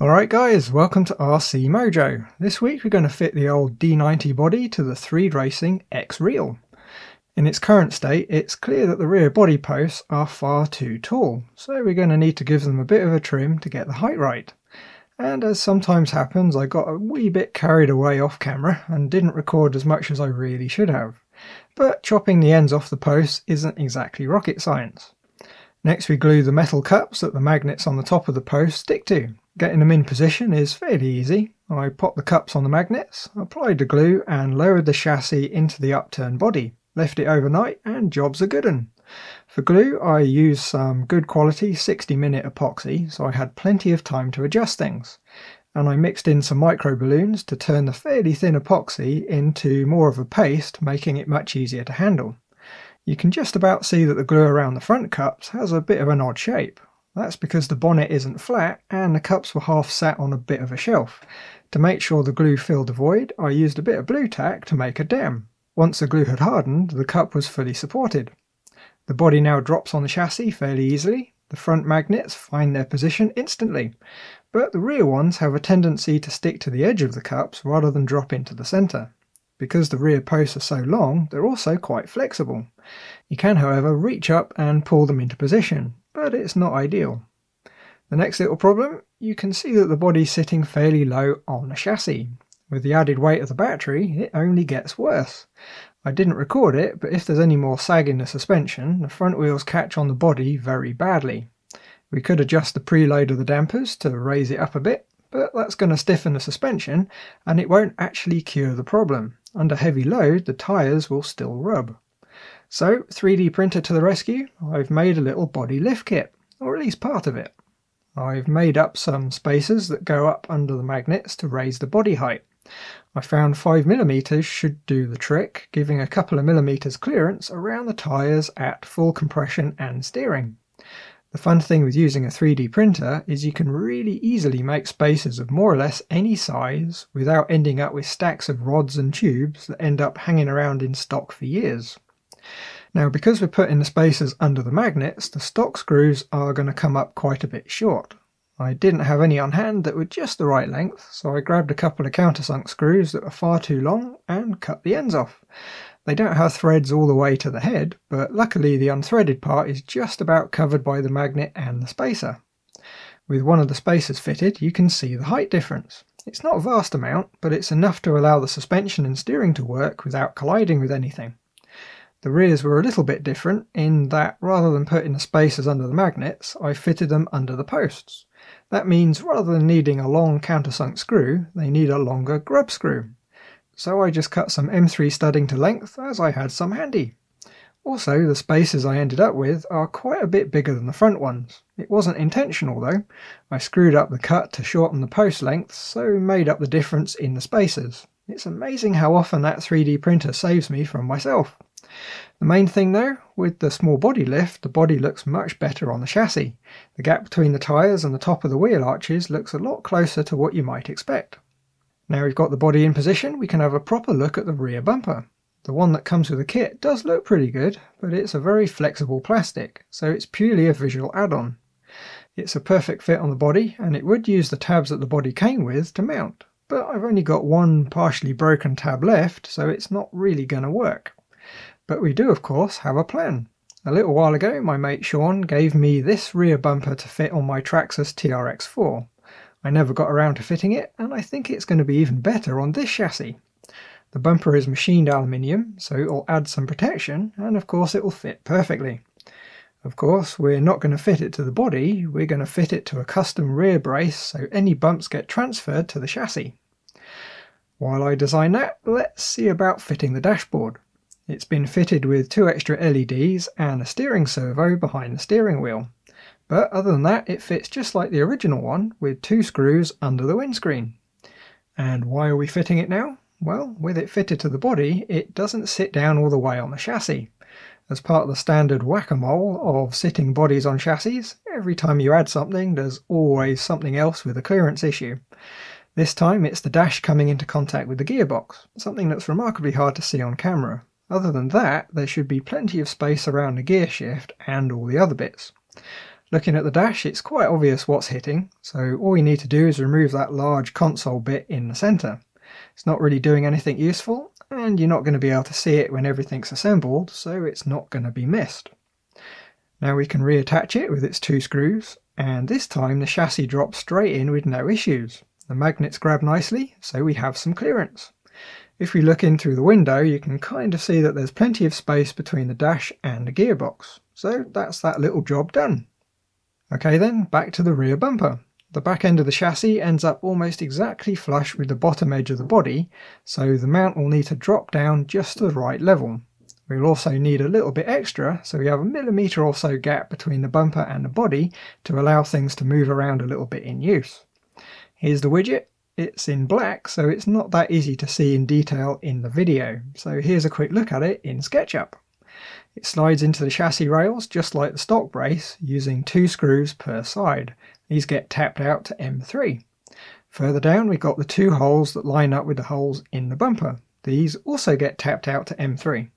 Alright guys, welcome to RC Mojo. This week we're going to fit the old D90 body to the 3 Racing Ex Real. In its current state, it's clear that the rear body posts are far too tall, so we're going to need to give them a bit of a trim to get the height right. And as sometimes happens, I got a wee bit carried away off camera and didn't record as much as I really should have. But chopping the ends off the posts isn't exactly rocket science. Next we glue the metal cups that the magnets on the top of the post stick to. Getting them in position is fairly easy. I popped the cups on the magnets, applied the glue and lowered the chassis into the upturned body. Left it overnight and job's a good un. For glue, I used some good quality 60 minute epoxy, so I had plenty of time to adjust things. And I mixed in some micro balloons to turn the fairly thin epoxy into more of a paste, making it much easier to handle. You can just about see that the glue around the front cups has a bit of an odd shape. That's because the bonnet isn't flat and the cups were half sat on a bit of a shelf. To make sure the glue filled the void, I used a bit of Blu Tack to make a dam. Once the glue had hardened, the cup was fully supported. The body now drops on the chassis fairly easily. The front magnets find their position instantly, but the rear ones have a tendency to stick to the edge of the cups rather than drop into the centre. Because the rear posts are so long, they're also quite flexible. You can, however, reach up and pull them into position, but it's not ideal. The next little problem, you can see that the body's sitting fairly low on the chassis. With the added weight of the battery, it only gets worse. I didn't record it, but if there's any more sag in the suspension, the front wheels catch on the body very badly. We could adjust the preload of the dampers to raise it up a bit, but that's going to stiffen the suspension and it won't actually cure the problem. Under heavy load, the tyres will still rub. So, 3D printer to the rescue, I've made a little body lift kit, or at least part of it. I've made up some spacers that go up under the magnets to raise the body height. I found 5mm should do the trick, giving a couple of millimeters clearance around the tyres at full compression and steering. The fun thing with using a 3D printer is you can really easily make spacers of more or less any size without ending up with stacks of rods and tubes that end up hanging around in stock for years. Now because we're putting the spacers under the magnets, the stock screws are going to come up quite a bit short. I didn't have any on hand that were just the right length, so I grabbed a couple of countersunk screws that were far too long and cut the ends off. They don't have threads all the way to the head, but luckily the unthreaded part is just about covered by the magnet and the spacer. With one of the spacers fitted, you can see the height difference. It's not a vast amount, but it's enough to allow the suspension and steering to work without colliding with anything. The rears were a little bit different in that rather than putting the spacers under the magnets, I fitted them under the posts. That means rather than needing a long countersunk screw, they need a longer grub screw. So I just cut some M3 studding to length as I had some handy. Also, the spacers I ended up with are quite a bit bigger than the front ones. It wasn't intentional though. I screwed up the cut to shorten the post length, so made up the difference in the spacers. It's amazing how often that 3D printer saves me from myself. The main thing though, with the small body lift, the body looks much better on the chassis. The gap between the tyres and the top of the wheel arches looks a lot closer to what you might expect. Now we've got the body in position, we can have a proper look at the rear bumper. The one that comes with the kit does look pretty good, but it's a very flexible plastic, so it's purely a visual add-on. It's a perfect fit on the body, and it would use the tabs that the body came with to mount, but I've only got one partially broken tab left, so it's not really going to work. But we do, of course, have a plan. A little while ago, my mate Sean gave me this rear bumper to fit on my Traxxas TRX4. I never got around to fitting it, and I think it's going to be even better on this chassis. The bumper is machined aluminium, so it'll add some protection, and of course it will fit perfectly. Of course, we're not going to fit it to the body, we're going to fit it to a custom rear brace so any bumps get transferred to the chassis. While I design that, let's see about fitting the dashboard. It's been fitted with two extra LEDs and a steering servo behind the steering wheel. But other than that, it fits just like the original one with two screws under the windscreen. And why are we fitting it now? Well, with it fitted to the body, it doesn't sit down all the way on the chassis. As part of the standard whack-a-mole of sitting bodies on chassis, every time you add something, there's always something else with a clearance issue. This time it's the dash coming into contact with the gearbox, something that's remarkably hard to see on camera. Other than that, there should be plenty of space around the gear shift and all the other bits. Looking at the dash, it's quite obvious what's hitting, so all you need to do is remove that large console bit in the centre. It's not really doing anything useful, and you're not going to be able to see it when everything's assembled, so it's not going to be missed. Now we can reattach it with its two screws, and this time the chassis drops straight in with no issues. The magnets grab nicely, so we have some clearance. If we look in through the window, you can kind of see that there's plenty of space between the dash and the gearbox. So that's that little job done. Okay then, back to the rear bumper. The back end of the chassis ends up almost exactly flush with the bottom edge of the body, so the mount will need to drop down just to the right level. We'll also need a little bit extra, so we have a millimetre or so gap between the bumper and the body to allow things to move around a little bit in use. Here's the widget, it's in black, so it's not that easy to see in detail in the video. So here's a quick look at it in SketchUp. It slides into the chassis rails just like the stock brace using two screws per side. These get tapped out to M3. Further down we've got the two holes that line up with the holes in the bumper. These also get tapped out to M3.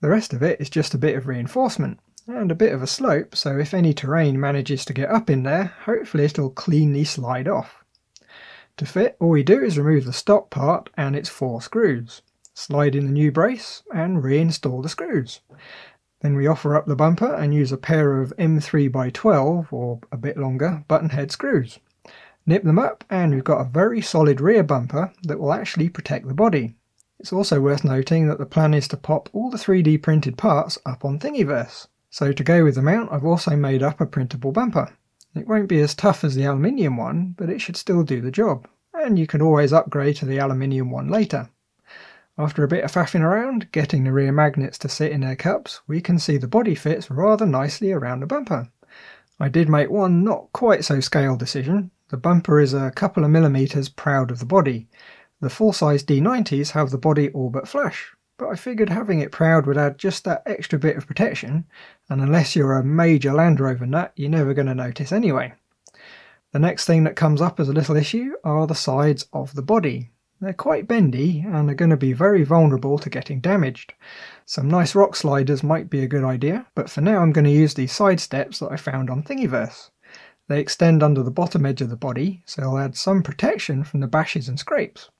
The rest of it is just a bit of reinforcement and a bit of a slope so if any terrain manages to get up in there hopefully it'll cleanly slide off. To fit, all we do is remove the stock part and its four screws, slide in the new brace and reinstall the screws. Then we offer up the bumper and use a pair of M3x12 or a bit longer button head screws. Nip them up and we've got a very solid rear bumper that will actually protect the body. It's also worth noting that the plan is to pop all the 3D printed parts up on Thingiverse. So to go with the mount I've also made up a printable bumper. It won't be as tough as the aluminium one, but it should still do the job, and you can always upgrade to the aluminium one later. After a bit of faffing around, getting the rear magnets to sit in their cups, we can see the body fits rather nicely around the bumper. I did make one not quite so scale decision. The bumper is a couple of millimetres proud of the body. The full-size D90s have the body all but flush, but I figured having it proud would add just that extra bit of protection, and unless you're a major Land Rover nut, you're never going to notice anyway. The next thing that comes up as a little issue are the sides of the body. They're quite bendy and are going to be very vulnerable to getting damaged. Some nice rock sliders might be a good idea, but for now I'm going to use these side steps that I found on Thingiverse. They extend under the bottom edge of the body, so they'll add some protection from the bashes and scrapes.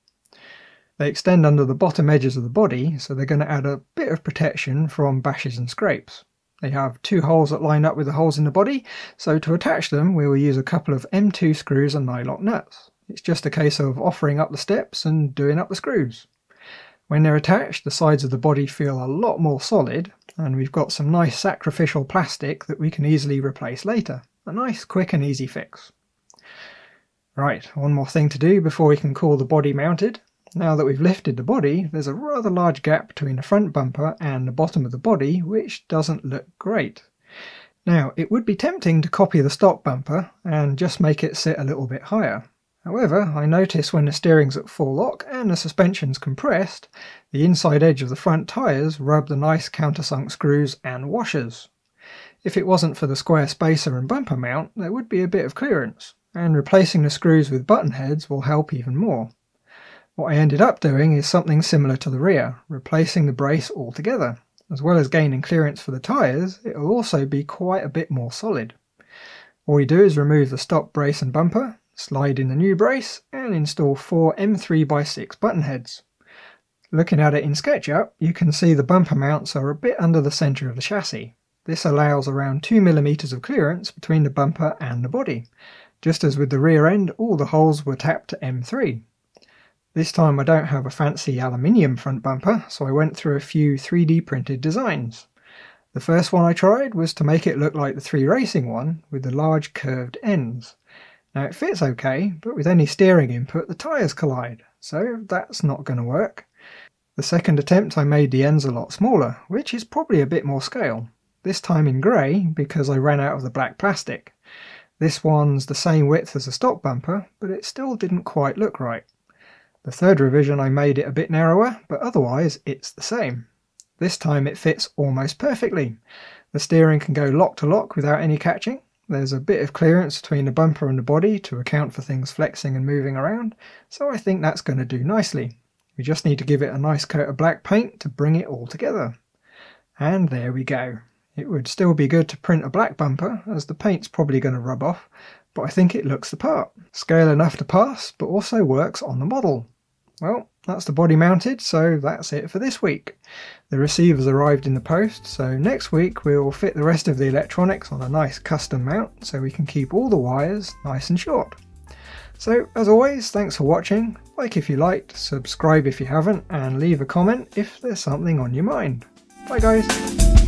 They extend under the bottom edges of the body, so they're going to add a bit of protection from bashes and scrapes. They have two holes that line up with the holes in the body, so to attach them we will use a couple of M2 screws and nylock nuts. It's just a case of offering up the steps and doing up the screws. When they're attached, the sides of the body feel a lot more solid, and we've got some nice sacrificial plastic that we can easily replace later. A nice, quick and easy fix. Right, one more thing to do before we can call the body mounted. Now that we've lifted the body, there's a rather large gap between the front bumper and the bottom of the body, which doesn't look great. Now, it would be tempting to copy the stock bumper and just make it sit a little bit higher. However, I notice when the steering's at full lock and the suspension's compressed, the inside edge of the front tyres rub the nice countersunk screws and washers. If it wasn't for the square spacer and bumper mount, there would be a bit of clearance, and replacing the screws with button heads will help even more. What I ended up doing is something similar to the rear, replacing the brace altogether. As well as gaining clearance for the tyres, it will also be quite a bit more solid. All we do is remove the stock brace and bumper, slide in the new brace, and install four M3x6 button heads. Looking at it in SketchUp, you can see the bumper mounts are a bit under the centre of the chassis. This allows around 2mm of clearance between the bumper and the body. Just as with the rear end, all the holes were tapped to M3. This time I don't have a fancy aluminium front bumper, so I went through a few 3D printed designs. The first one I tried was to make it look like the 3 Racing one, with the large curved ends. Now it fits okay, but with any steering input the tyres collide, so that's not going to work. The second attempt I made the ends a lot smaller, which is probably a bit more scale. This time in grey, because I ran out of the black plastic. This one's the same width as the stock bumper, but it still didn't quite look right. The third revision I made it a bit narrower, but otherwise it's the same. This time it fits almost perfectly. The steering can go lock to lock without any catching. There's a bit of clearance between the bumper and the body to account for things flexing and moving around, so I think that's going to do nicely. We just need to give it a nice coat of black paint to bring it all together. And there we go. It would still be good to print a black bumper as the paint's probably going to rub off, but I think it looks the part. Scale enough to pass, but also works on the model. Well, that's the body mounted, so that's it for this week. The receivers arrived in the post, so next week we'll fit the rest of the electronics on a nice custom mount so we can keep all the wires nice and short. So, as always, thanks for watching. Like if you liked, subscribe if you haven't, and leave a comment if there's something on your mind. Bye guys!